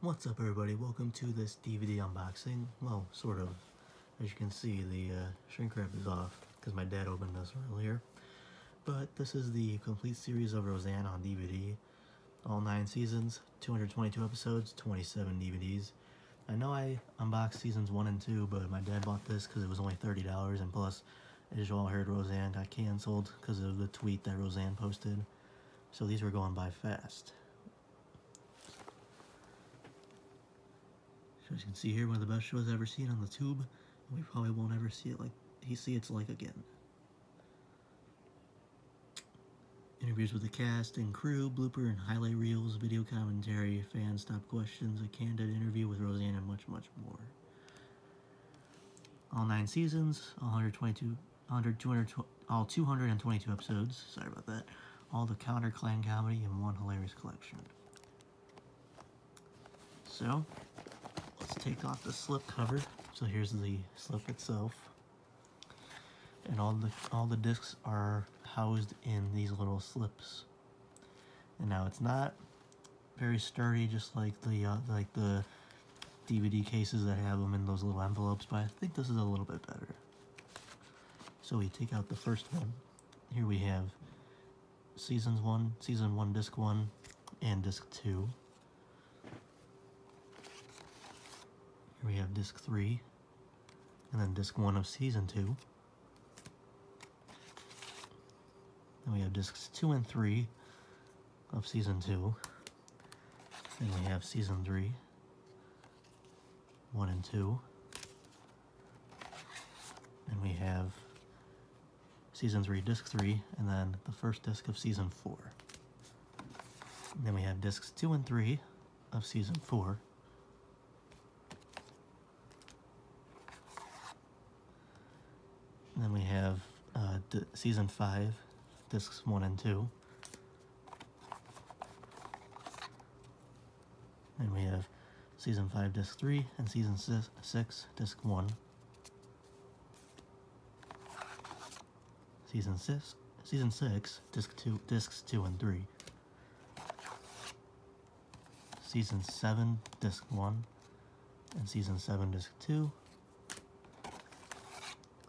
What's up everybody, welcome to this DVD unboxing. Well, sort of. As you can see, the uh, shrink wrap is off because my dad opened this earlier. But this is the complete series of Roseanne on DVD. All 9 seasons, 222 episodes, 27 DVDs. I know I unboxed seasons 1 and 2, but my dad bought this because it was only $30 and plus, as you all heard, Roseanne got cancelled because of the tweet that Roseanne posted. So these were going by fast. So as you can see here, one of the best shows I've ever seen on the tube. and We probably won't ever see it like he see it's like again. Interviews with the cast and crew, blooper and highlight reels, video commentary, fan stop questions, a candid interview with Roseanne, and much, much more. All nine seasons, 122, 100, 200, all 222 episodes. Sorry about that. All the Conner clan comedy in one hilarious collection. So, take off the slip cover. So here's the slip itself. And all the, all the discs are housed in these little slips. And now it's not very sturdy, just like the, uh, like the DVD cases that have them in those little envelopes, but I think this is a little bit better. So we take out the first one. Here we have Seasons 1, Season 1 Disc 1, and Disc 2. We have disc 3, and then disc 1 of season 2. Then we have discs 2 and 3 of season 2. Then we have season 3, 1 and 2. And we have season 3, disc 3, and then the first disc of season 4. And then we have discs 2 and 3 of season 4. Then we have uh, season 5, discs 1 and 2. And we have season 5, disc 3, and season 6, disc 1. Season 6, season 6, disc 2, discs 2 and 3. Season 7, disc 1, and season 7, disc 2.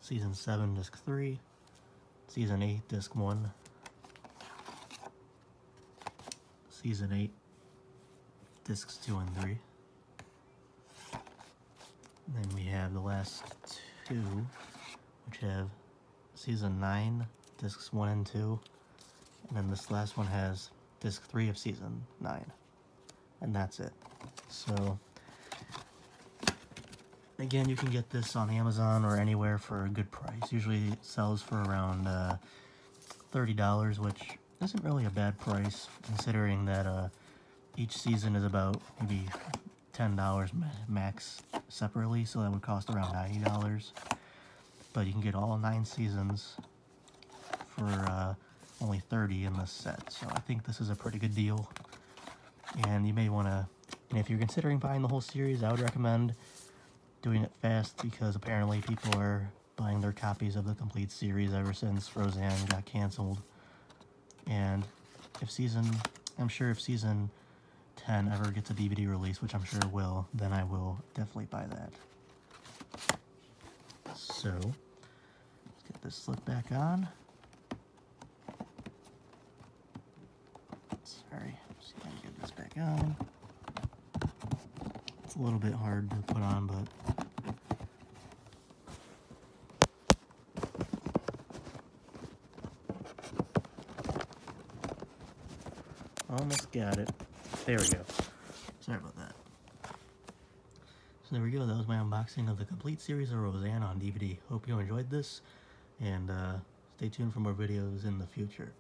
Season 7, Disc 3, Season 8, Disc 1, Season 8, Discs 2 and 3. And then we have the last two, which have Season 9, Discs 1 and 2, and then this last one has Disc 3 of Season 9. And that's it. So, Again, you can get this on Amazon or anywhere for a good price. Usually it sells for around uh, $30, which isn't really a bad price considering that uh, each season is about maybe $10 max separately, so that would cost around $90. But you can get all nine seasons for uh, only 30 in this set, so I think this is a pretty good deal. And you may want to, and if you're considering buying the whole series, I would recommend doing it fast because apparently people are buying their copies of the complete series ever since Roseanne got canceled. And if season, I'm sure if season 10 ever gets a DVD release, which I'm sure it will, then I will definitely buy that. So, let's get this slip back on. Sorry, see if I can get this back on. A little bit hard to put on, but Almost got it. There we go. Sorry about that. So there we go. That was my unboxing of the complete series of Roseanne on DVD. Hope you enjoyed this, and uh, stay tuned for more videos in the future.